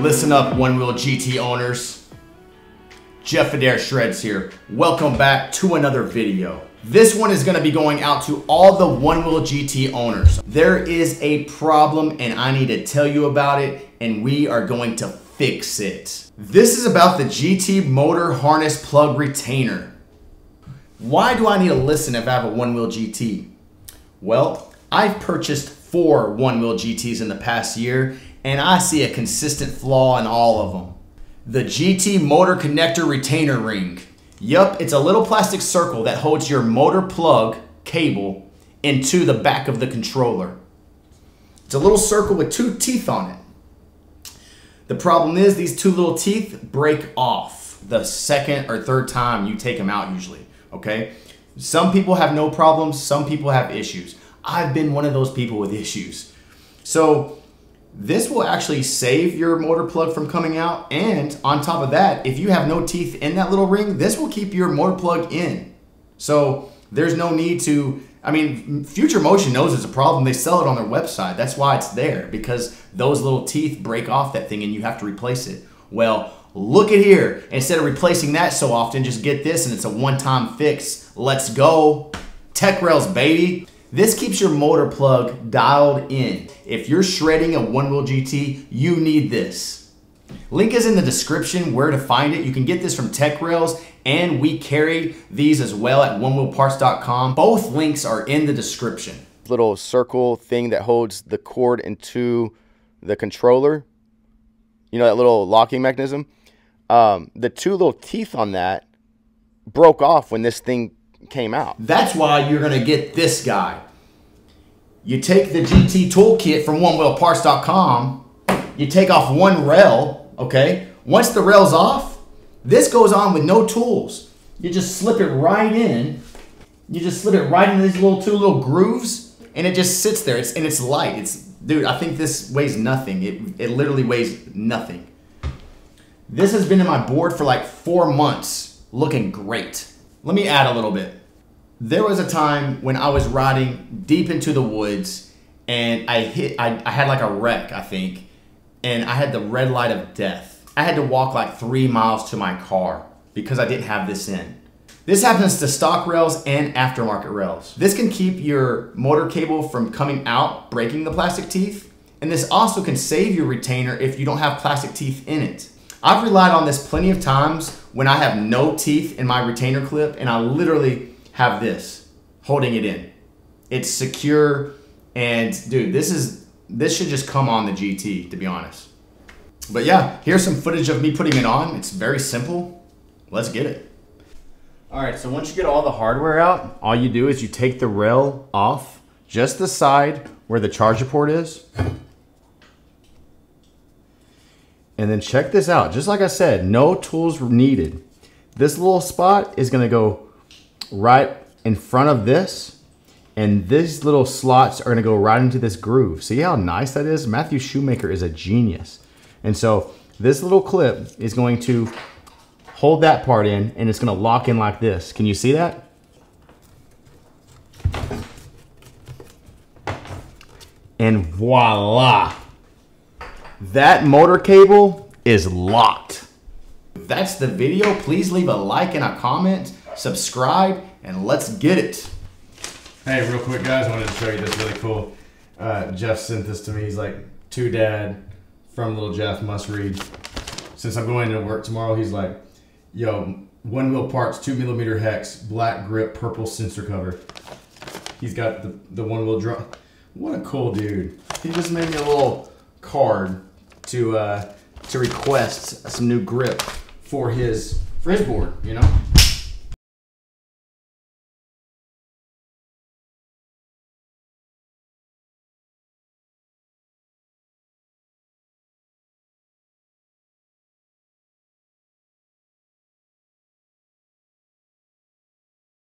Listen up, One Wheel GT owners. Jeff Adair Shreds here. Welcome back to another video. This one is gonna be going out to all the One Wheel GT owners. There is a problem and I need to tell you about it and we are going to fix it. This is about the GT motor harness plug retainer. Why do I need to listen if I have a One Wheel GT? Well, I've purchased four One Wheel GTs in the past year and I see a consistent flaw in all of them. The GT motor connector retainer ring. Yup, it's a little plastic circle that holds your motor plug cable into the back of the controller. It's a little circle with two teeth on it. The problem is these two little teeth break off the second or third time you take them out usually, okay? Some people have no problems, some people have issues. I've been one of those people with issues. So this will actually save your motor plug from coming out. And on top of that, if you have no teeth in that little ring, this will keep your motor plug in. So there's no need to, I mean, Future Motion knows it's a problem. They sell it on their website. That's why it's there because those little teeth break off that thing and you have to replace it. Well, look at here. Instead of replacing that so often, just get this and it's a one-time fix. Let's go. Tech Rails, baby. This keeps your motor plug dialed in. If you're shredding a one wheel GT, you need this. Link is in the description where to find it. You can get this from Tech Rails and we carry these as well at onewheelparts.com. Both links are in the description. Little circle thing that holds the cord into the controller. You know, that little locking mechanism. Um, the two little teeth on that broke off when this thing came out. That's why you're going to get this guy. You take the GT toolkit from onewheelparts.com, you take off one rail, okay? Once the rail's off, this goes on with no tools. You just slip it right in. You just slip it right into these little two little grooves, and it just sits there. It's and it's light. It's dude. I think this weighs nothing. It it literally weighs nothing. This has been in my board for like four months, looking great. Let me add a little bit. There was a time when I was riding deep into the woods and I hit, I, I had like a wreck, I think, and I had the red light of death. I had to walk like three miles to my car because I didn't have this in. This happens to stock rails and aftermarket rails. This can keep your motor cable from coming out, breaking the plastic teeth, and this also can save your retainer if you don't have plastic teeth in it. I've relied on this plenty of times when I have no teeth in my retainer clip and I literally have this holding it in. It's secure and dude, this is this should just come on the GT to be honest. But yeah, here's some footage of me putting it on. It's very simple. Let's get it. All right, so once you get all the hardware out, all you do is you take the rail off, just the side where the charger port is. And then check this out. Just like I said, no tools needed. This little spot is gonna go right in front of this. And these little slots are gonna go right into this groove. See how nice that is? Matthew Shoemaker is a genius. And so this little clip is going to hold that part in and it's gonna lock in like this. Can you see that? And voila that motor cable is locked. If that's the video, please leave a like and a comment, subscribe, and let's get it. Hey, real quick, guys, I wanted to show you this really cool. Uh, Jeff sent this to me. He's like, to dad from little Jeff must read. Since I'm going to work tomorrow, he's like, yo, one wheel parts, two millimeter hex, black grip, purple sensor cover. He's got the, the one wheel drum. What a cool dude. He just made me a little card to uh, to request some new grip for his his board. You know.